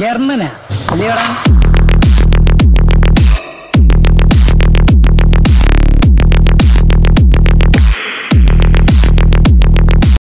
ജർമ്മനാ. അല്ലയോടാ